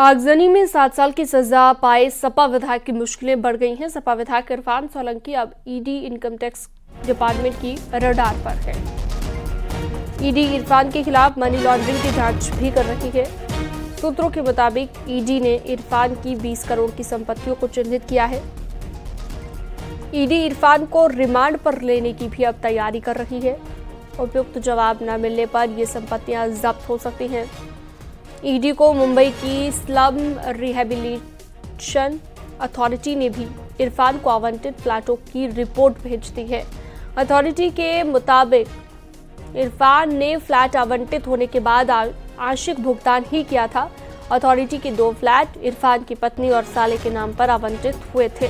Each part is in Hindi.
आगजनी में सात साल की सजा पाए सपा विधायक की मुश्किलें बढ़ गई हैं। सपा विधायक इरफान सोलंकी अब ईडी इनकम टैक्स डिपार्टमेंट की रडार पर है। ईडी इरफान के खिलाफ मनी लॉन्ड्रिंग की जाँच भी कर रही है। सूत्रों के मुताबिक ईडी ने इरफान की 20 करोड़ की संपत्तियों को चिन्हित किया है। ईडी इरफान को रिमांड पर लेने की भी अब तैयारी कर रही है। उपयुक्त जवाब न मिलने पर ये संपत्तियाँ जब्त हो सकती हैं। ईडी को मुंबई की स्लम रिहेबिलिटेशन अथॉरिटी ने भी इरफान को आवंटित फ्लैटों की रिपोर्ट भेज दी है। अथॉरिटी के मुताबिक, इरफान ने फ्लैट आवंटित होने के बाद आंशिक भुगतान ही किया था। अथॉरिटी के दो फ्लैट इरफान की पत्नी और साले के नाम पर आवंटित हुए थे।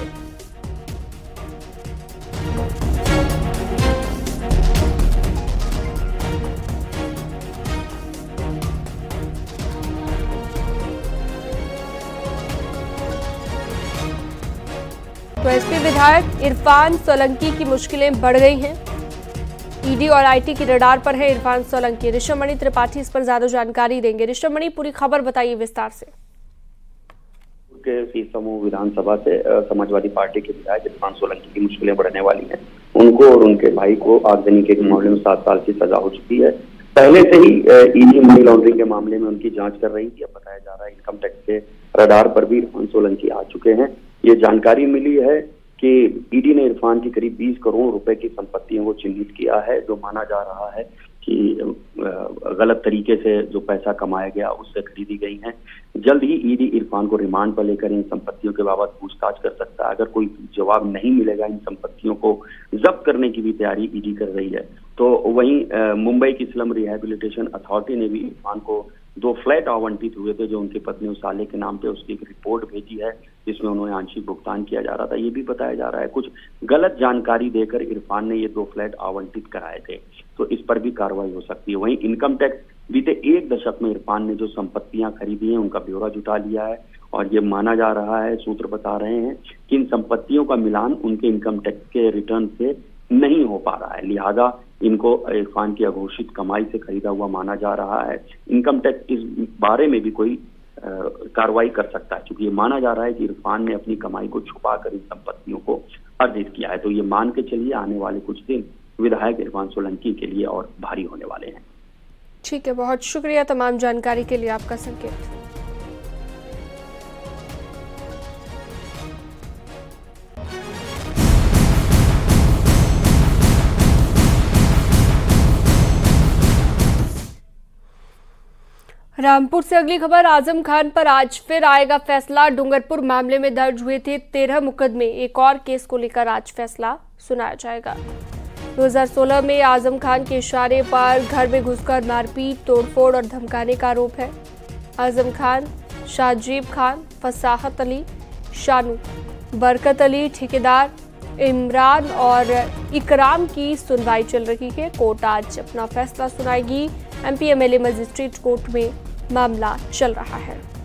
तो एसपी विधायक इरफान सोलंकी की मुश्किलें बढ़ गई हैं। ईडी और आईटी की रडार पर है इरफान सोलंकी। ऋषभमणि त्रिपाठी इस पर ज़्यादा जानकारी देंगे। ऋषभमणि, पूरी खबर बताइए विस्तार से। के समूह विधानसभा से समाजवादी पार्टी के विधायक इरफान सोलंकी की मुश्किलें बढ़ने वाली हैं। उनको और उनके भाई को आगजनी के मामले में सात साल की सजा हो चुकी है। पहले से ही ईडी मनी लॉन्ड्रिंग के मामले में उनकी जाँच कर रही थी। अब बताया जा रहा है, इनकम टैक्स के रडार पर भी इरफान सोलंकी आ चुके हैं। ये जानकारी मिली है कि ईडी ने इरफान की करीब 20 करोड़ रुपए की संपत्तियों को चिन्हित किया है, जो माना जा रहा है कि गलत तरीके से जो पैसा कमाया गया, उससे खरीदी गई है। जल्द ही ईडी इरफान को रिमांड पर लेकर इन संपत्तियों के बाबत पूछताछ कर सकता है। अगर कोई जवाब नहीं मिलेगा इन संपत्तियों को जब्त करने की भी तैयारी ईडी कर रही है तो वहीं मुंबई की स्लम रिहेबिलिटेशन अथॉरिटी ने भी इरफान को दो फ्लैट आवंटित हुए थे जो उनकी पत्नी उस साले के नाम पे उसकी एक रिपोर्ट भेजी है, जिसमें उन्होंने आंशिक भुगतान किया जा रहा था। ये भी बताया जा रहा है, कुछ गलत जानकारी देकर इरफान ने ये दो फ्लैट आवंटित कराए थे तो इस पर भी कार्रवाई हो सकती है। वहीं इनकम टैक्स बीते एक दशक में इरफान ने जो संपत्तियाँ खरीदी हैं, उनका ब्यौरा जुटा लिया है, और ये माना जा रहा है, सूत्र बता रहे हैं कि इन संपत्तियों का मिलान उनके इनकम टैक्स के रिटर्न से नहीं हो पा रहा है। लिहाजा इनको इरफान की अघोषित कमाई से खरीदा हुआ माना जा रहा है। इनकम टैक्स इस बारे में भी कोई कार्रवाई कर सकता है, क्योंकि ये माना जा रहा है कि इरफान ने अपनी कमाई को छुपा कर इन संपत्तियों को अर्जित किया है। तो ये मान के चलिए, आने वाले कुछ दिन विधायक इरफान सोलंकी के लिए और भारी होने वाले हैं। ठीक है, बहुत शुक्रिया तमाम जानकारी के लिए आपका संकेत। रामपुर से अगली खबर, आज़म खान पर आज फिर आएगा फैसला। डूंगरपुर मामले में दर्ज हुए थे तेरह मुकदमे। एक और केस को लेकर आज फैसला सुनाया जाएगा। 2016 में आज़म खान के इशारे पर घर में घुसकर मारपीट, तोड़फोड़ और धमकाने का आरोप है। आज़म खान, शाहजीब खान, फसाहत अली, शानू, बरकत अली, ठेकेदार इमरान और इकराम की सुनवाई चल रही है। कोर्ट आज अपना फैसला सुनाएगी। एमपी, एमएलए मजिस्ट्रेट कोर्ट में। मामला चल रहा है।